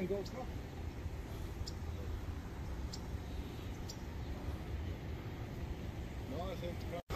and go top. No, I think.